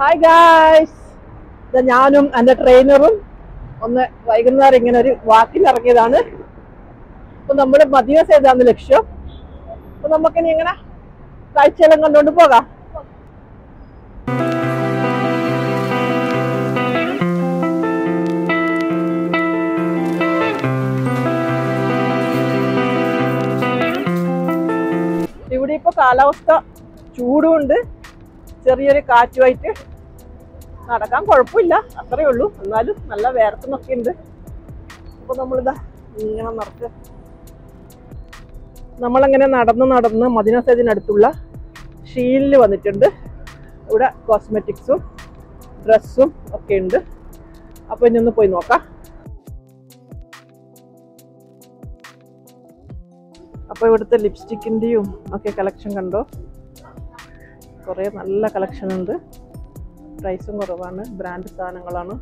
Hi guys ഞാനും എന്റെ ട്രെയിനറും ഒന്ന് വൈകുന്നേരം ഇങ്ങനെ ഒരു വാക്കിൽ ഇറങ്ങിയതാണ്. അപ്പൊ നമ്മൾ മദീന ചെയ്താന്ന് ലക്ഷ്യം? അപ്പൊ നമുക്കിനി ഇങ്ങനെ കാഴ്ചയെല്ലാം കണ്ടുകൊണ്ട് പോകാം. ഇവിടെ ഇപ്പൊ കാലാവസ്ഥ ചൂടുമുണ്ട്. ചെറിയൊരു കാറ്റുമായിട്ട് നടക്കാൻ കുഴപ്പമില്ല അത്രയേ ഉള്ളൂ. എന്നാലും നല്ല വേർക്കുന്നൊക്കെ ഉണ്ട്. അപ്പൊ നമ്മളിതാ ഇങ്ങനെ നടക്ക്. നമ്മളങ്ങനെ നടന്ന് നടന്ന് മദിന സേദിനടുത്തുള്ള ഷീലിൽ വന്നിട്ടുണ്ട്. ഇവിടെ കോസ്മെറ്റിക്സും ഡ്രസ്സും ഒക്കെ ഉണ്ട്. അപ്പൊ ഇനി ഒന്ന് പോയി നോക്കാം. അപ്പൊ ഇവിടുത്തെ ലിപ്സ്റ്റിക്കിന്റെയും ഒക്കെ കളക്ഷൻ കണ്ടോ? കുറേ നല്ല കളക്ഷൻ ഉണ്ട്. പ്രൈസും കുറവാണ്. ബ്രാൻഡ് സാധനങ്ങളാണ്.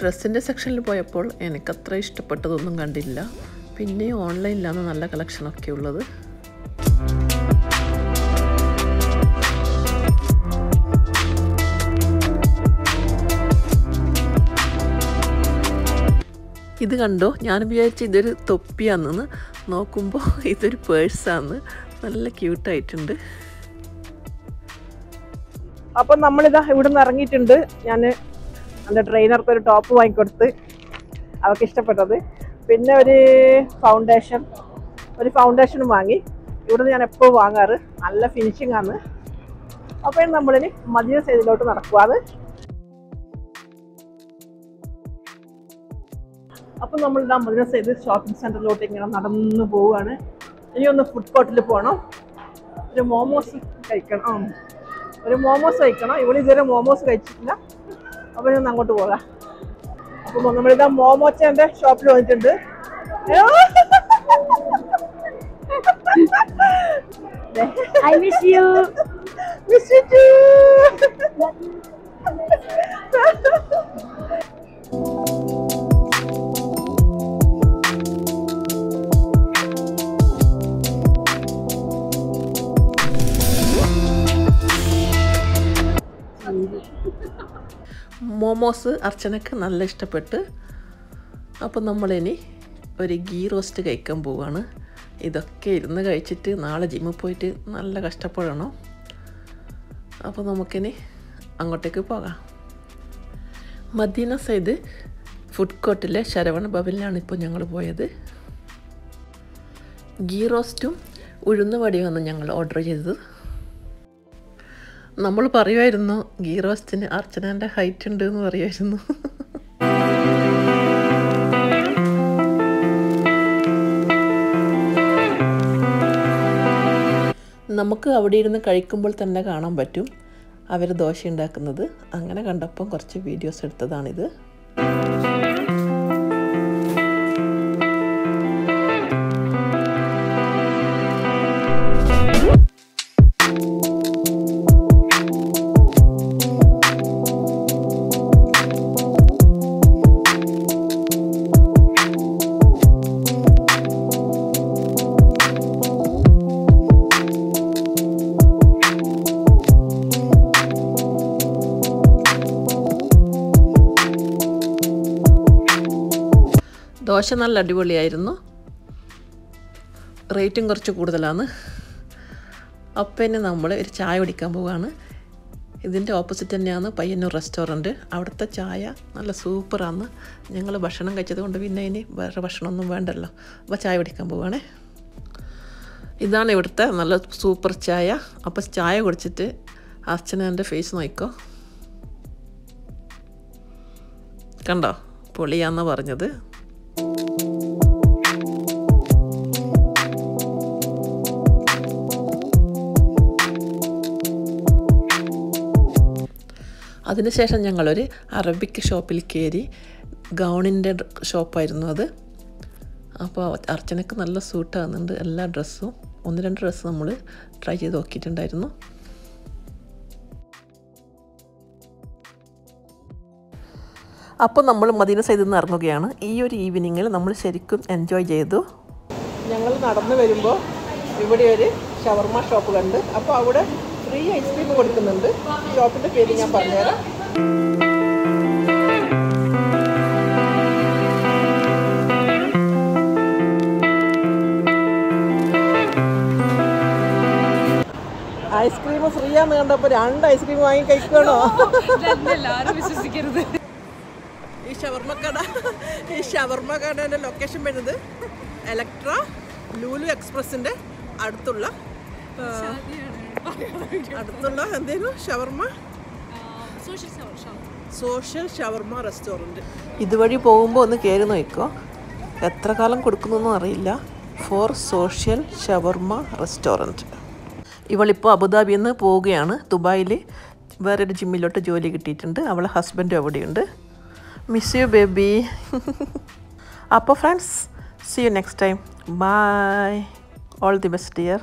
ഡ്രസ്സിന്റെ സെക്ഷനിൽ പോയപ്പോൾ എനിക്കത്ര ഇഷ്ടപ്പെട്ടതൊന്നും കണ്ടില്ല. പിന്നെ ഓൺലൈനിലാണ് നല്ല കളക്ഷനൊക്കെ ഉള്ളത്. ഇത് കണ്ടോ? ഞാൻ വിചാരിച്ചു ഇതൊരു തൊപ്പിയാണെന്ന്. നോക്കുമ്പോൾ ഇതൊരു പേഴ്സാന്ന്. നല്ല ക്യൂട്ടായിട്ടുണ്ട്. അപ്പൊ നമ്മളിതാ ഇവിടെ നിന്ന് ഇറങ്ങിയിട്ടുണ്ട്. ഞാൻ എന്റെ ട്രെയിനർക്ക് ഒരു ടോപ്പ് വാങ്ങിക്കൊടുത്ത് അവർക്ക് ഇഷ്ടപ്പെട്ടത്. പിന്നെ ഒരു ഫൗണ്ടേഷൻ ഒരു ഫൗണ്ടേഷനും വാങ്ങി. ഇവിടുന്ന് ഞാൻ എപ്പോഴും വാങ്ങാറ്? നല്ല ഫിനിഷിംഗ് ആണ്. അപ്പോൾ നമ്മളിനി മദീന സൈഡിലോട്ട് നടക്കുവാണ് അപ്പം നമ്മൾ ഇതാ മദീന സൈഡ് ഷോപ്പിംഗ് സെന്ററിലോട്ട് ഇങ്ങനെ നടന്നു പോവുകയാണ് ഇനി ഒന്ന് ഫുഡ് കോർട്ടിൽ പോകണം ഒരു മോമോസ് കഴിക്കണം. ആ ഒരു മോമോസ് കഴിക്കണം. ഇവിടെ ഇതുവരെ മോമോസ് കഴിച്ചിട്ടില്ല. അപ്പോൾ ഞാൻ അങ്ങോട്ട് പോകാം. അപ്പോൾ നമ്മളിതാ മോമോച്ചേന്റെ ഷോപ്പിൽ വന്നിട്ടുണ്ട്. I miss you. മോമോസ് അർച്ചനക്ക് നല്ല ഇഷ്ടപ്പെട്ട്. അപ്പം നമ്മളിനി ഒരു ഗീ റോസ്റ്റ് കഴിക്കാൻ പോവുകയാണ് ഇതൊക്കെ ഇരുന്ന് കഴിച്ചിട്ട് നാളെ ജിമ്മിൽ പോയിട്ട് നല്ല കഷ്ടപ്പെടണം. അപ്പോൾ നമുക്കിനി അങ്ങോട്ടേക്ക് പോകാം. മദീന സൈദ് ഫുഡ് കോർട്ടിലെ ശരവണ ഭവനിലാണ് ഇപ്പോൾ ഞങ്ങൾ പോയത്. ഗീ റോസ്റ്റും ഉഴുന്നുവടിയുമാണ് ഞങ്ങൾ ഓർഡർ ചെയ്തത്. നമ്മൾ പറയുമായിരുന്നു ഗീ റോസ്റ്റിന് അർച്ചനന്റെ ഹൈറ്റ് ഉണ്ട് എന്ന് പറയുമായിരുന്നു. നമുക്ക് അവിടെ ഇരുന്ന് കഴിക്കുമ്പോൾ തന്നെ കാണാൻ പറ്റും. അവർ ദോശ ഉണ്ടാക്കുന്നത്. അങ്ങനെ കണ്ടപ്പം കുറച്ച് വീഡിയോസ് എടുത്തതാണിത്. ദോശ നല്ല അടിപൊളിയായിരുന്നു. റേറ്റും കുറച്ച് കൂടുതലാണ്. അപ്പനെ നമ്മൾ ഒരു ചായ കുടിക്കാൻ പോവുകയാണ് ഇതിന്റെ ഓപ്പോസിറ്റ് തന്നെയാണ് പയ്യന്നൂർ റെസ്റ്റോറന്റ് അവിടുത്തെ ചായ നല്ല സൂപ്പറാണ്. ഞങ്ങൾ ഭക്ഷണം കഴിച്ചത് കൊണ്ട് പിന്നെ ഇനി വേറെ ഭക്ഷണമൊന്നും വേണ്ടല്ലോ. അപ്പോൾ ചായ കുടിക്കാൻ പോവുകയാണേ ഇതാണ് ഇവിടുത്തെ നല്ല സൂപ്പർ ചായ. അപ്പോൾ ചായ കുടിച്ചിട്ട് അർച്ചനന്റെ ഫേസ് നോക്കിക്കോ. കണ്ടോ? പൊളിയാന്ന് പറഞ്ഞത്. അതിനുശേഷം ഞങ്ങളൊരു അറബിക് ഷോപ്പിൽ കയറി ഗൗണിന്റെ ഷോപ്പായിരുന്നു അത്. അപ്പോൾ അർച്ചനക്ക് നല്ല സൂട്ടാകുന്നുണ്ട് എല്ലാ ഡ്രസ്സും. ഒന്ന് രണ്ട് ഡ്രസ്സ് നമ്മൾ ട്രൈ ചെയ്ത് നോക്കിയിട്ടുണ്ടായിരുന്നു. അപ്പോൾ നമ്മൾ മദീന സൈഡിൽ നിന്ന് ഇറങ്ങുകയാണ്. ഈ ഒരു ഈവനിങ്ങിൽ നമ്മൾ ശരിക്കും എൻജോയ് ചെയ്തു. ഞങ്ങൾ നടന്നു വരുമ്പോൾ ഇവിടെ ഒരു ഷവർമ ഷോപ്പ് കണ്ട്. അപ്പോൾ അവിടെ ഫ്രീ ഐസ്ക്രീം കൊടുക്കുന്നുണ്ട്. ഷോപ്പിന്റെ പേര് ഞാൻ പറഞ്ഞുതരാം. ഐസ്ക്രീം ഫ്രീ ആന്ന് കണ്ടപ്പോൾ രണ്ട് ഐസ്ക്രീം വാങ്ങി കഴിക്കണോ വിശ്വസിക്കരുത്. ഈ ഷവർമ്മ കട ഈ ഷവർമ്മ കടയുടെ ലൊക്കേഷൻ വരുന്നത് എലക്ട്ര ലൂലു എക്സ്പ്രസിന്റെ അടുത്തുള്ള അടുത്തുള്ള എന്തേലും ഷവർമ്മ സോഷ്യൽ ഷവർമ്മ റെസ്റ്റോറന്റ്. ഇതുവഴി പോകുമ്പോൾ ഒന്ന് കയറി നോക്കിക്കോ. എത്ര കാലം കൊടുക്കുന്നൊന്നും അറിയില്ല. For social shawarma restaurant. ഇവളിപ്പോൾ അബുദാബിയിൽ നിന്ന് പോവുകയാണ് ദുബായിൽ വേറൊരു ജിമ്മിലോട്ട് ജോലി കിട്ടിയിട്ടുണ്ട്. അവളെ ഹസ്ബൻഡും അവിടെയുണ്ട്. മിസ് യു ബേബി അപ്പോൾ friends see you next time bye all the best dear